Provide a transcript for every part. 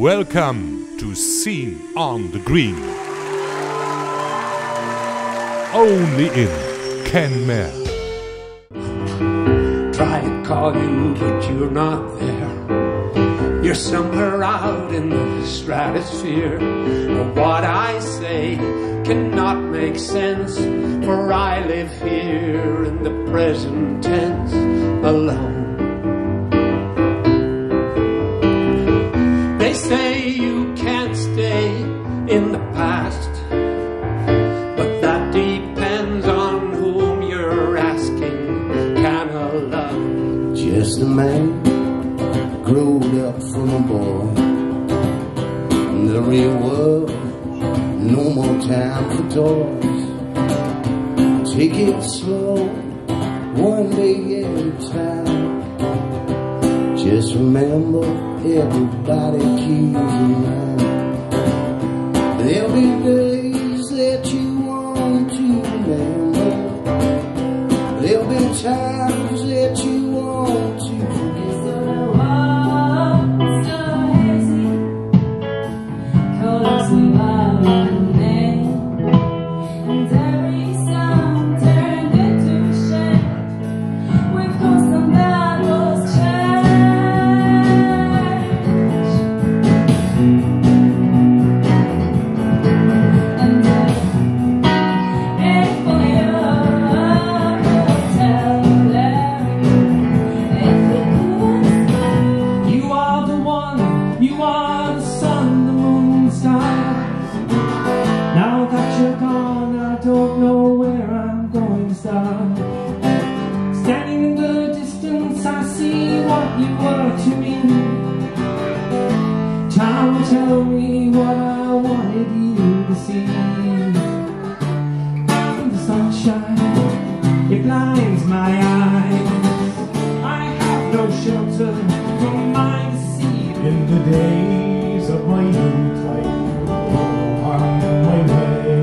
Welcome to Scene on the Green. Only in Kenmare. Try to call you, but you're not there. You're somewhere out in the stratosphere. But what I say cannot make sense, for I live here in the present tense alone. Growed up from a boy in the real world. No more time for toys. Take it slow, one day at a time. Just remember, everybody keeps in mind. Time tell me what I wanted you to see. The sunshine, it blinds my eyes. I have no shelter from my deceit. In the days of my youth, I my way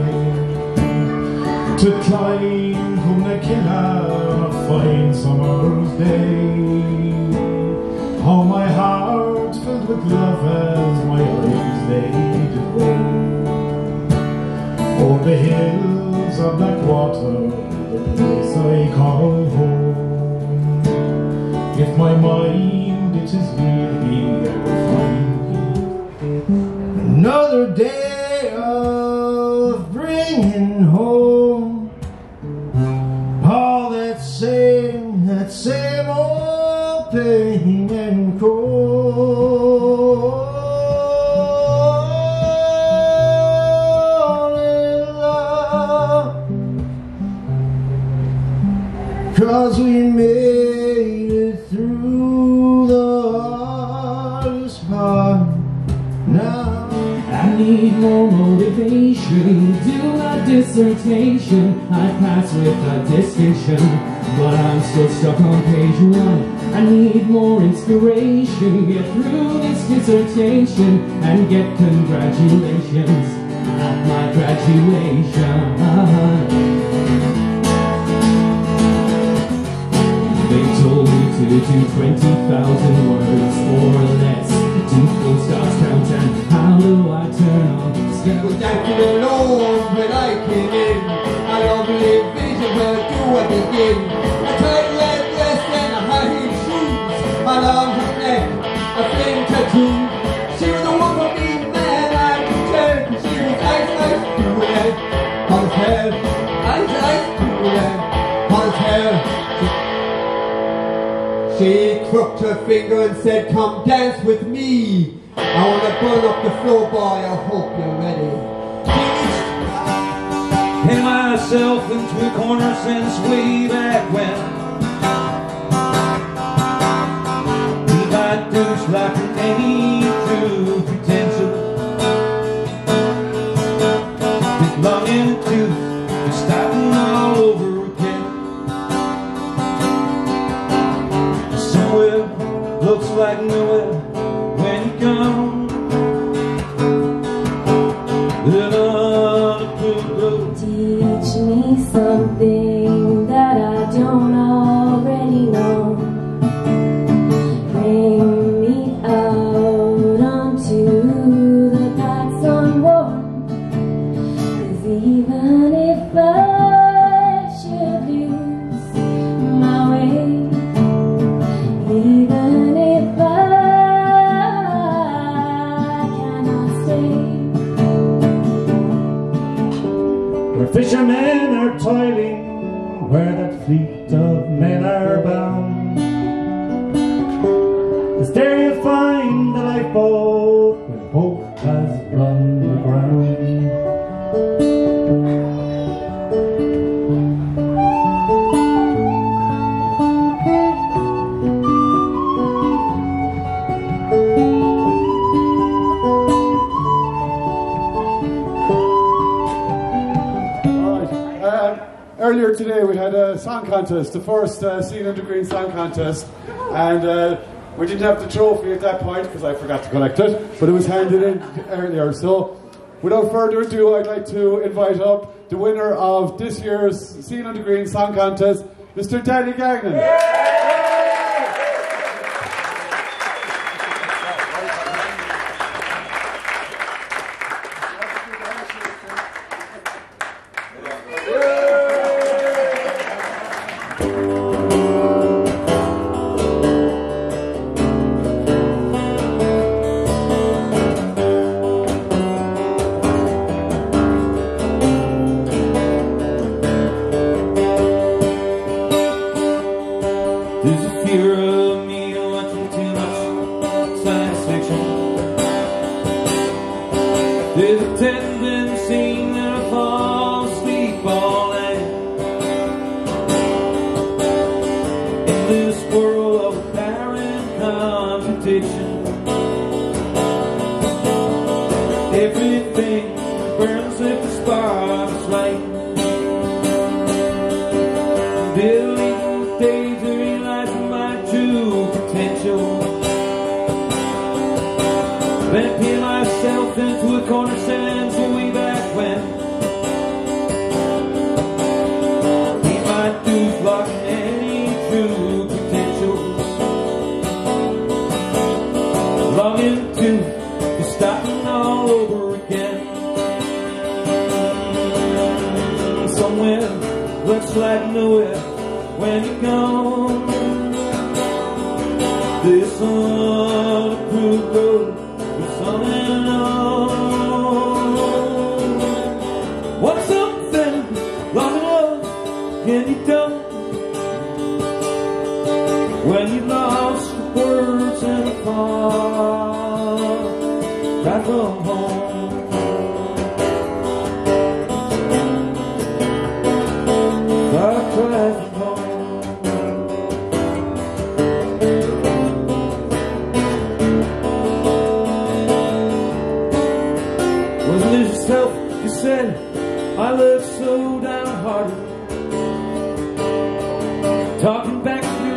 to climb Cumnakilla on a fine summer's day. How my heart filled with love they did roam the hills of Blackwater, the place I call home. If my mind it is weary, I will find Another day of bringing home. All that same, that same old pain and cold I need more motivation. Do a dissertation. I pass with a distinction, but I'm still stuck on page one. I need more inspiration. Get through this dissertation and get congratulations at my graduation. Finger and said, Come dance with me. I wanna burn up the floor, boy. I hope you're ready. Pin myself into a corner since way back when like any true pretension Been longing to be Um, earlier today we had a song contest, the first uh, Undergreen song contest, and uh, we didn't have the trophy at that point because I forgot to collect it, but it was handed in earlier. So, without further ado, I'd like to invite up the winner of this year's Scene on the Green song contest, Mr. Dani Gagnon. There's Believe days to my true potential. Myself into a corner since way back when. Keep my dues locked any true potential. Longing to all over again. Somewhere looks like nowhere when you're gone.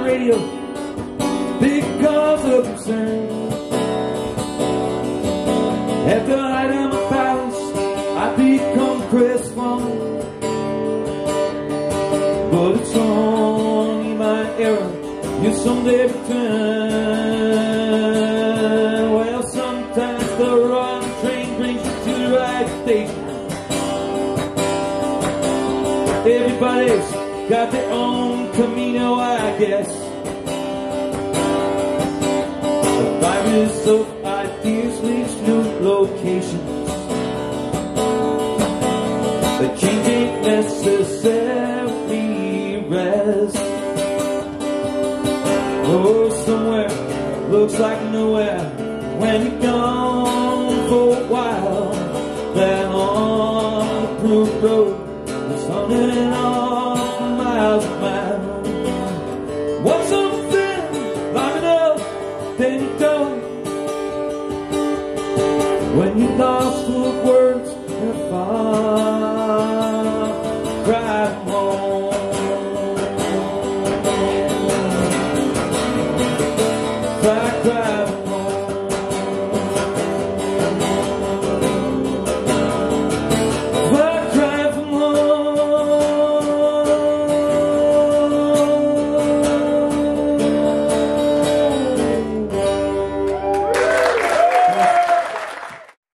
Radio because of concern. At the height of my powers, I become crestfallen. But it's only my error. You someday return. Well, sometimes the wrong train brings you to the right station. Everybody's got their own Camino, I guess. The virus of ideas leaves new locations. The change ain't necessary rest. Oh, somewhere looks like nowhere when you're gone for a while. That unapproved road back, back.